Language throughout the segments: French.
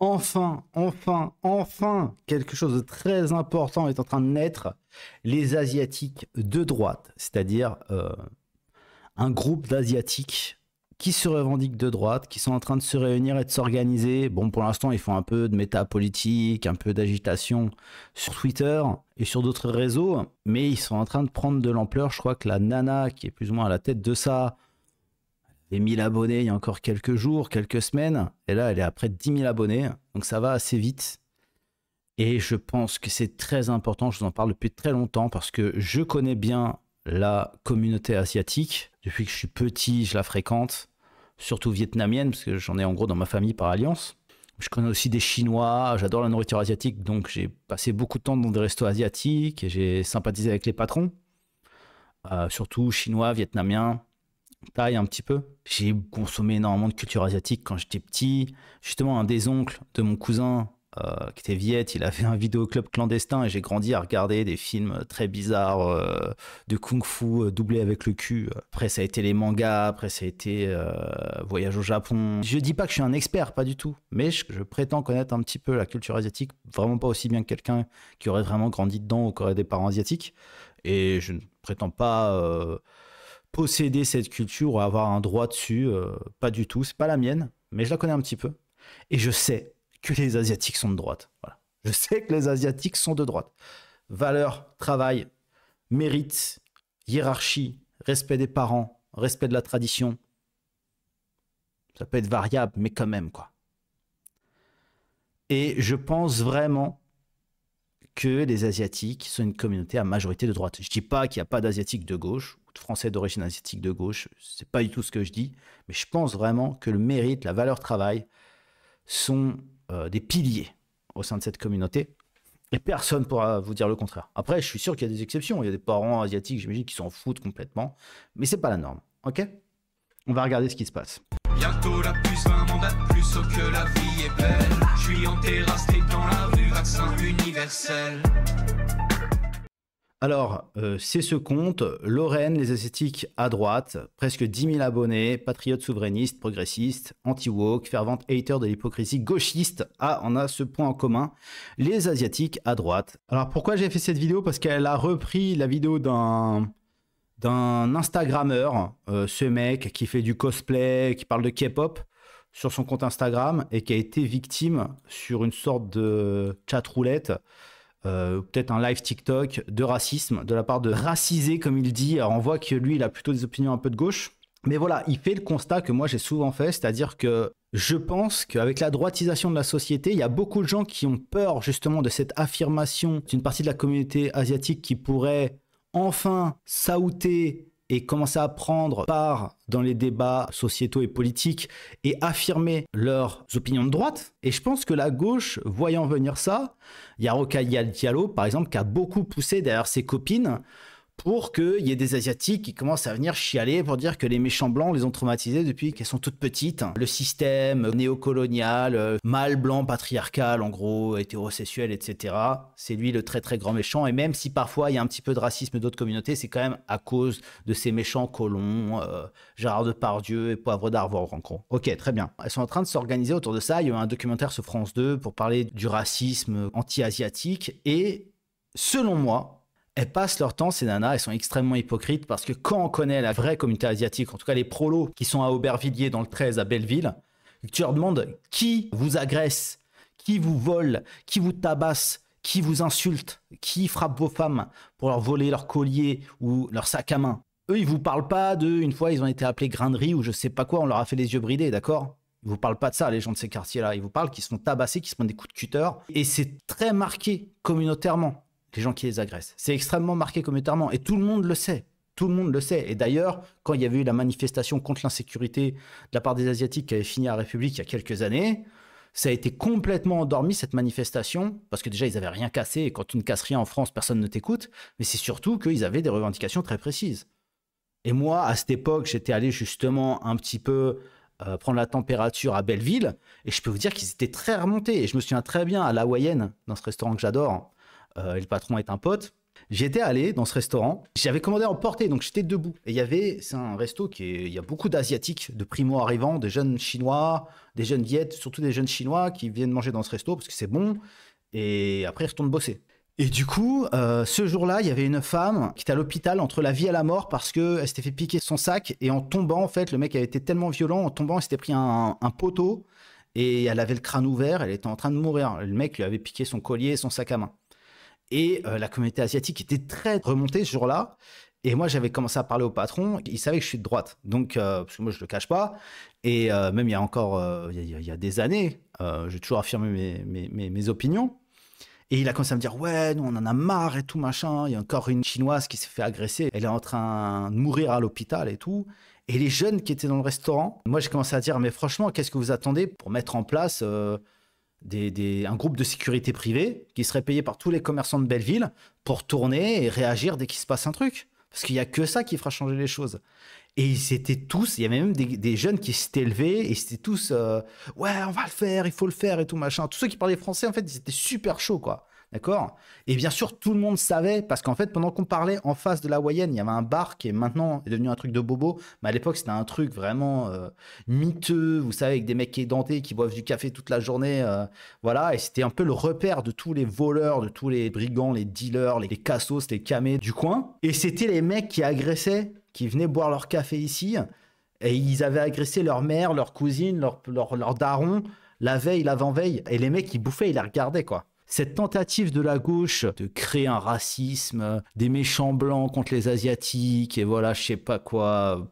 enfin, enfin, enfin, quelque chose de très important est en train de naître. Les Asiatiques de droite, c'est-à-dire euh, un groupe d'Asiatiques qui se revendiquent de droite, qui sont en train de se réunir et de s'organiser. Bon, pour l'instant, ils font un peu de métapolitique, un peu d'agitation sur Twitter et sur d'autres réseaux, mais ils sont en train de prendre de l'ampleur. Je crois que la nana qui est plus ou moins à la tête de ça, les 1000 abonnés il y a encore quelques jours, quelques semaines, et là elle est à près de 10 000 abonnés, donc ça va assez vite. Et je pense que c'est très important, je vous en parle depuis très longtemps, parce que je connais bien la communauté asiatique. Depuis que je suis petit, je la fréquente, surtout vietnamienne, parce que j'en ai en gros dans ma famille par alliance. Je connais aussi des Chinois, j'adore la nourriture asiatique, donc j'ai passé beaucoup de temps dans des restos asiatiques et j'ai sympathisé avec les patrons, euh, surtout chinois, vietnamiens, taille un petit peu. J'ai consommé énormément de culture asiatique quand j'étais petit. Justement, un des oncles de mon cousin, euh, qui était Viet, il avait un vidéoclub clandestin et j'ai grandi à regarder des films très bizarres euh, de kung-fu euh, doublés avec le cul. Après, ça a été les mangas, après, ça a été Voyage au Japon. Je dis pas que je suis un expert, pas du tout, mais je, je, prétends connaître un petit peu la culture asiatique, vraiment pas aussi bien que quelqu'un qui aurait vraiment grandi dedans ou qui aurait des parents asiatiques. Et je ne prétends pas posséder cette culture ou avoir un droit dessus. Euh, pas du tout. C'est pas la mienne, mais je la connais un petit peu. Et je sais que les Asiatiques sont de droite. Voilà. Je sais que les Asiatiques sont de droite. Valeur, travail, mérite, hiérarchie, respect des parents, respect de la tradition. Ça peut être variable, mais quand même, quoi. Et je pense vraiment que les Asiatiques sont une communauté à majorité de droite. Je dis pas qu'il n'y a pas d'Asiatiques de gauche de Français d'origine asiatique de gauche. C'est pas du tout ce que je dis, mais je pense vraiment que le mérite, la valeur travail sont euh, des piliers au sein de cette communauté. Et personne pourra vous dire le contraire. Après, je suis sûr qu'il y a des exceptions. Il y a des parents asiatiques, j'imagine, qui s'en foutent complètement. Mais c'est pas la norme. Ok? On va regarder ce qui se passe. Bientôt la plus 20 mandat plus que la vie est belle. Je suis en dans la rue, vaccin universel. Alors, euh, c'est ce compte, Lorraine, les Asiatiques à droite, presque 10 000 abonnés, patriote souverainiste, progressiste, anti-woke, fervente hater de l'hypocrisie, gauchiste. Ah, on a ce point en commun, les Asiatiques à droite. Alors, pourquoi j'ai fait cette vidéo? Parce qu'elle a repris la vidéo d'un d'un Instagrammeur, euh, ce mec qui fait du cosplay, qui parle de K-pop sur son compte Instagram et qui a été victime sur une sorte de chat roulette euh, peut-être un live TikTok de racisme de la part de racisé comme il dit. Alors on voit que lui il a plutôt des opinions un peu de gauche. Mais voilà, il fait le constat que moi j'ai souvent fait, c'est-à-dire que je pense qu'avec la droitisation de la société, il y a beaucoup de gens qui ont peur justement de cette affirmation d'une partie de la communauté asiatique qui pourrait enfin saouter et commencer à prendre part dans les débats sociétaux et politiques et affirmer leurs opinions de droite. Et je pense que la gauche, voyant venir ça, il y Diallo, par exemple, qui a beaucoup poussé derrière ses copines pour qu'il y ait des Asiatiques qui commencent à venir chialer pour dire que les méchants blancs les ont traumatisés depuis qu'elles sont toutes petites. Le système néocolonial, euh, mâle blanc patriarcal, en gros, hétérosexuel, etc. C'est lui le très très grand méchant. Et même si parfois il y a un petit peu de racisme d'autres communautés, c'est quand même à cause de ces méchants colons, euh, Gérard Depardieu et Poivre d'Arvor, en gros. Ok, très bien. Elles sont en train de s'organiser autour de ça. Il y a eu un documentaire sur France 2 pour parler du racisme anti-asiatique. Et selon moi, elles passent leur temps, ces nanas, elles sont extrêmement hypocrites parce que quand on connaît la vraie communauté asiatique, en tout cas les prolos qui sont à Aubervilliers dans le 13 à Belleville, tu leur demandes qui vous agresse, qui vous vole, qui vous tabasse, qui vous insulte, qui frappe vos femmes pour leur voler leur collier ou leur sac à main. Eux, ils vous parlent pas de, une fois, ils ont été appelés grinderie ou je sais pas quoi, on leur a fait les yeux bridés, d'accord? Ils vous parlent pas de ça, les gens de ces quartiers-là. Ils vous parlent qu'ils sont tabassés, qu'ils se prennent des coups de cutter. Et c'est très marqué communautairement les gens qui les agressent. C'est extrêmement marqué communautairement et tout le monde le sait. Tout le monde le sait. Et d'ailleurs, quand il y avait eu la manifestation contre l'insécurité de la part des Asiatiques qui avait fini à République il y a quelques années, ça a été complètement endormi cette manifestation parce que déjà ils avaient rien cassé et quand tu ne casses rien en France, personne ne t'écoute. Mais c'est surtout qu'ils avaient des revendications très précises. Et moi, à cette époque, j'étais allé justement un petit peu euh, prendre la température à Belleville et je peux vous dire qu'ils étaient très remontés. Et je me souviens très bien à la Hawaïenne, dans ce restaurant que j'adore, euh, et le patron est un pote. J'étais allé dans ce restaurant, j'avais commandé en portée, donc j'étais debout. Et il y avait, c'est un resto qui est, il y a beaucoup d'asiatiques, de primo arrivants, des jeunes chinois, des jeunes viettes, surtout des jeunes chinois qui viennent manger dans ce resto parce que c'est bon. Et après, ils retournent bosser. Et du coup, euh, ce jour-là, il y avait une femme qui était à l'hôpital entre la vie et la mort parce qu'elle s'était fait piquer son sac et en tombant, en fait, le mec avait été tellement violent, en tombant, il s'était pris un poteau et elle avait le crâne ouvert, elle était en train de mourir. Le mec lui avait piqué son collier et son sac à main. Et euh, la communauté asiatique était très remontée ce jour-là. Et moi, j'avais commencé à parler au patron. Il savait que je suis de droite. Donc, euh, moi, je le cache pas. Et euh, même il y a encore, il y, a des années, j'ai toujours affirmé mes, mes, mes, opinions. Et il a commencé à me dire, ouais, nous, on en a marre et tout, machin. Il y a encore une chinoise qui s'est fait agresser. Elle est en train de mourir à l'hôpital et tout. Et les jeunes qui étaient dans le restaurant, moi, j'ai commencé à dire, mais franchement, qu'est-ce que vous attendez pour mettre en place un groupe de sécurité privée qui serait payé par tous les commerçants de Belleville pour tourner et réagir dès qu'il se passe un truc. Parce qu'il n'y a que ça qui fera changer les choses. Et ils étaient tous, il y avait même des, jeunes qui s'étaient élevés et c'était tous, euh, ouais, on va le faire, il faut le faire et tout machin. Tous ceux qui parlaient français, en fait, ils étaient super chauds, quoi. D'accord? Et bien sûr, tout le monde savait, parce qu'en fait, pendant qu'on parlait en face de la Wayenne, il y avait un bar qui est maintenant devenu un truc de bobo, mais à l'époque, c'était un truc vraiment euh, miteux, vous savez, avec des mecs édentés qui boivent du café toute la journée. Euh, voilà, et c'était un peu le repère de tous les voleurs, de tous les brigands, les dealers, les, cassos, les camés du coin. Et c'était les mecs qui agressaient, qui venaient boire leur café ici, et ils avaient agressé leur mère, leur cousine, leur, leur, leur daron, la veille, l'avant-veille, et les mecs, ils bouffaient, ils les regardaient, quoi cette tentative de la gauche de créer un racisme, des méchants blancs contre les asiatiques et voilà, je sais pas quoi.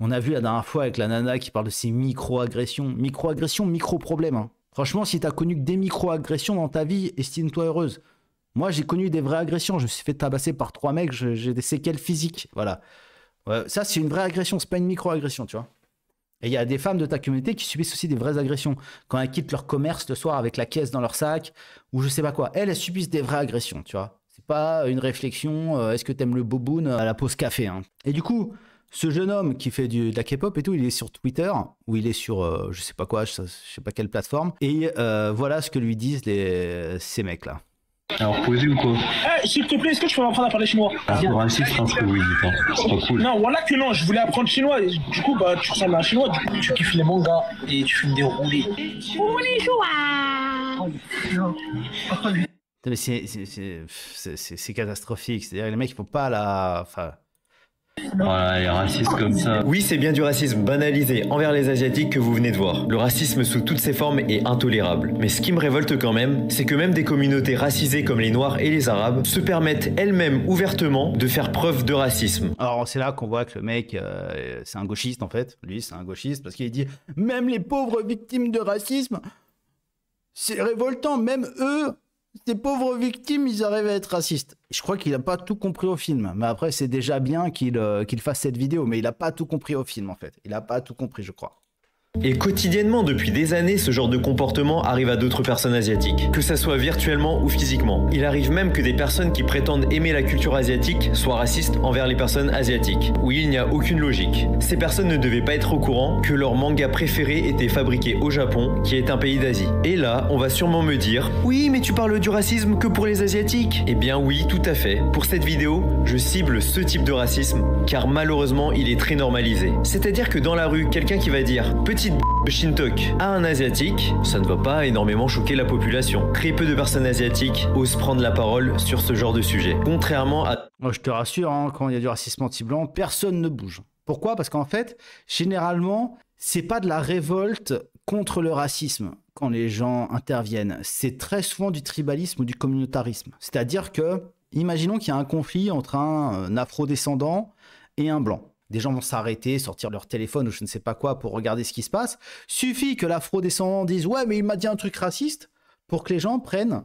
On a vu la dernière fois avec la nana qui parle de ces micro-agressions. Micro-agressions, micro-problèmes. Hein. Franchement, si t'as connu que des micro-agressions dans ta vie, estime-toi heureuse. Moi, j'ai connu des vraies agressions. Je me suis fait tabasser par trois mecs, j'ai des séquelles physiques. Voilà. ça, c'est une vraie agression, c'est pas une micro-agression, tu vois. Et il y a des femmes de ta communauté qui subissent aussi des vraies agressions. Quand elles quittent leur commerce le soir avec la caisse dans leur sac, ou je sais pas quoi. Elles, elles subissent des vraies agressions, tu vois. C'est pas une réflexion, euh, est-ce que t'aimes le boboon à la pause café. Hein. Et du coup, ce jeune homme qui fait du, de la K-pop et tout, il est sur Twitter, ou il est sur euh, je sais pas quoi, je sais, pas quelle plateforme. Et euh, voilà ce que lui disent ces mecs-là. Alors, poser ou quoi Eh, s'il te plaît, est-ce que tu peux m'apprendre à parler chinois Ah, pour un site, je pense que oui, c'est pas cool. Non, voilà que non, je voulais apprendre chinois. Et du coup, bah, tu ressembles à un chinois, du coup, tu kiffes les mangas et tu fumes des roulés. Mais c'est catastrophique. C'est-à-dire, les mecs, il faut pas la. Enfin, voilà, les racistes comme ça. Oui, c'est bien du racisme banalisé envers les Asiatiques que vous venez de voir. Le racisme sous toutes ses formes est intolérable. Mais ce qui me révolte quand même, c'est que même des communautés racisées comme les Noirs et les Arabes se permettent elles-mêmes ouvertement de faire preuve de racisme. Alors c'est là qu'on voit que le mec, euh, c'est un gauchiste en fait. Lui, c'est un gauchiste parce qu'il dit même les pauvres victimes de racisme, c'est révoltant, même eux, ces pauvres victimes, ils arrivent à être racistes. Je crois qu'il n'a pas tout compris au film. Mais après, c'est déjà bien qu'il euh, qu'il fasse cette vidéo. Mais il n'a pas tout compris au film, en fait. Il n'a pas tout compris, je crois. Et quotidiennement, depuis des années, ce genre de comportement arrive à d'autres personnes asiatiques, que ça soit virtuellement ou physiquement. Il arrive même que des personnes qui prétendent aimer la culture asiatique soient racistes envers les personnes asiatiques. Oui, il n'y a aucune logique. Ces personnes ne devaient pas être au courant que leur manga préféré était fabriqué au Japon, qui est un pays d'Asie. Et là, on va sûrement me dire Oui, mais tu parles du racisme que pour les asiatiques Eh bien oui, tout à fait. Pour cette vidéo, je cible ce type de racisme, car malheureusement, il est très normalisé. C'est-à-dire que dans la rue, quelqu'un qui va dire Petit de Shintok à un asiatique, ça ne va pas énormément choquer la population. Très peu de personnes asiatiques osent prendre la parole sur ce genre de sujet. Contrairement à... Moi je te rassure, hein, quand il y a du racisme anti-blanc, personne ne bouge. Pourquoi? Parce qu'en fait, généralement, c'est pas de la révolte contre le racisme quand les gens interviennent. C'est très souvent du tribalisme ou du communautarisme. C'est-à-dire que, imaginons qu'il y a un conflit entre un afro-descendant et un blanc. Des gens vont s'arrêter, sortir leur téléphone ou je ne sais pas quoi pour regarder ce qui se passe. Suffit que l'afro-descendant dise Ouais, mais il m'a dit un truc raciste pour que les gens prennent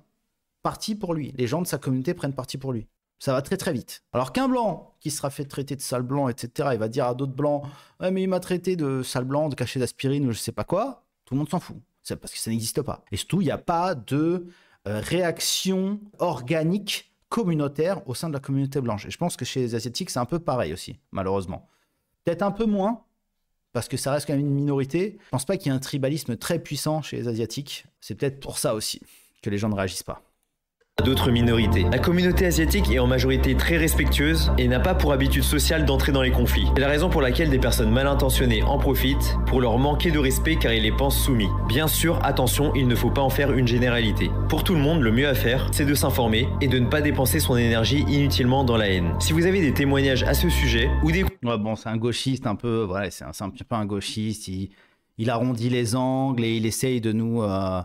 parti pour lui. Les gens de sa communauté prennent parti pour lui. Ça va très très vite. Alors qu'un blanc qui sera fait traiter de sale blanc, etc., il va dire à d'autres blancs Ouais, mais il m'a traité de sale blanc, de cachet d'aspirine ou je ne sais pas quoi. Tout le monde s'en fout. C'est parce que ça n'existe pas. Et surtout, il n'y a pas de euh, réaction organique communautaire au sein de la communauté blanche. Et je pense que chez les Asiatiques, c'est un peu pareil aussi, malheureusement. Peut-être un peu moins, parce que ça reste quand même une minorité. Je pense pas qu'il y ait un tribalisme très puissant chez les Asiatiques. C'est peut-être pour ça aussi que les gens ne réagissent pas. D'autres minorités. La communauté asiatique est en majorité très respectueuse et n'a pas pour habitude sociale d'entrer dans les conflits. C'est la raison pour laquelle des personnes mal intentionnées en profitent pour leur manquer de respect car ils les pensent soumis. Bien sûr, attention, il ne faut pas en faire une généralité. Pour tout le monde, le mieux à faire, c'est de s'informer et de ne pas dépenser son énergie inutilement dans la haine. Si vous avez des témoignages à ce sujet ou des Ouais, bon, c'est un gauchiste un peu, voilà, c'est un, petit peu un gauchiste. Il, il arrondit les angles et il essaye de nous, euh,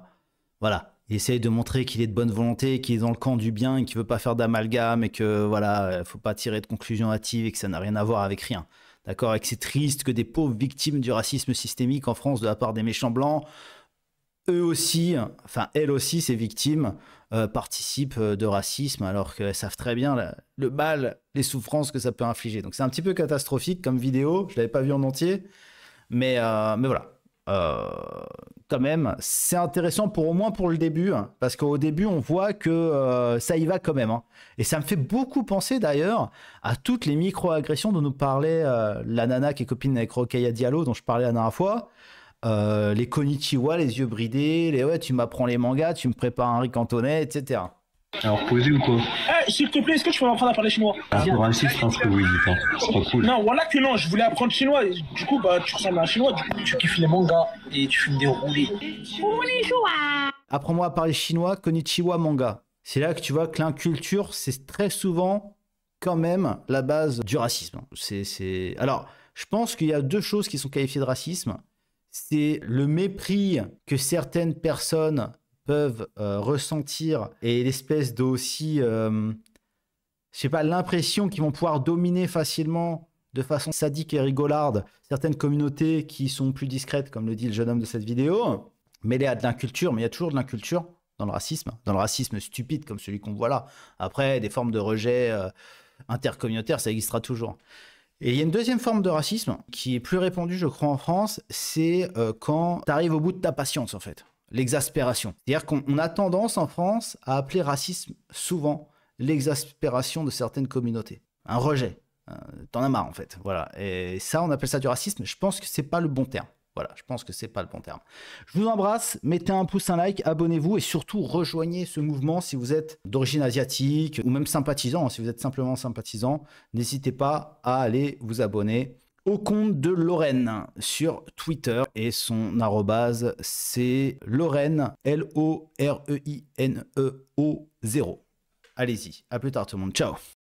voilà, il essaye de montrer qu'il est de bonne volonté, qu'il est dans le camp du bien qu'il veut pas faire d'amalgame et que voilà, euh, faut pas tirer de conclusions hâtives et que ça n'a rien à voir avec rien. D'accord? Et que c'est triste que des pauvres victimes du racisme systémique en France de la part des méchants blancs, eux aussi, enfin elles aussi, ces victimes, euh, participent euh, de racisme alors qu'elles savent très bien le mal, les souffrances que ça peut infliger. Donc c'est un petit peu catastrophique comme vidéo, je l'avais pas vu en entier, mais, mais voilà. Euh, quand même, c'est intéressant pour au moins pour le début, hein, parce qu'au début on voit que euh, ça y va quand même. hein. Et ça me fait beaucoup penser d'ailleurs à toutes les micro-agressions dont nous parlait euh, la nana qui est copine avec Rokhaya Diallo, dont je parlais la dernière fois. Les konnichiwa, les yeux bridés, les ouais, tu m'apprends les mangas, tu me prépares un riz cantonais, etc. Alors posé ou quoi s'il te plaît, est-ce que tu peux m'apprendre à parler chinois? Un peu raciste, je pense que oui. C'est pas cool. Non, voilà que non, je voulais apprendre chinois. et Du coup, bah, tu ressembles à un chinois, du coup, tu kiffes les mangas et tu fumes des roulés. Apprends-moi à parler chinois, konnichiwa manga. C'est là que tu vois que l'inculture, c'est très souvent quand même la base du racisme. C'est, c'est... Alors, je pense qu'il y a deux choses qui sont qualifiées de racisme. C'est le mépris que certaines personnes peuvent euh, ressentir et l'espèce de aussi, euh, je sais pas, l'impression qu'ils vont pouvoir dominer facilement de façon sadique et rigolarde certaines communautés qui sont plus discrètes, comme le dit le jeune homme de cette vidéo mêlé à de l'inculture, mais il y a toujours de l'inculture dans le racisme, dans le racisme stupide comme celui qu'on voit là. Après, des formes de rejet euh, intercommunautaire, ça existera toujours. Et il y a une deuxième forme de racisme qui est plus répandue, je crois, en France, c'est euh, quand tu arrives au bout de ta patience, en fait. L'exaspération. C'est-à-dire qu'on on a tendance en France à appeler racisme souvent l'exaspération de certaines communautés. Un rejet. Euh, T'en as marre, en fait. Voilà. Et ça, on appelle ça du racisme. Je pense que c'est pas le bon terme. Voilà, je pense que c'est pas le bon terme. Je vous embrasse, mettez un pouce, un like, abonnez-vous et surtout rejoignez ce mouvement si vous êtes d'origine asiatique ou même sympathisant. Si vous êtes simplement sympathisant, n'hésitez pas à aller vous abonner au compte de Lorraine sur Twitter et son arrobase c'est Lorraine L-O-R-E-I-N-E-O 0. Allez-y, à plus tard tout le monde, ciao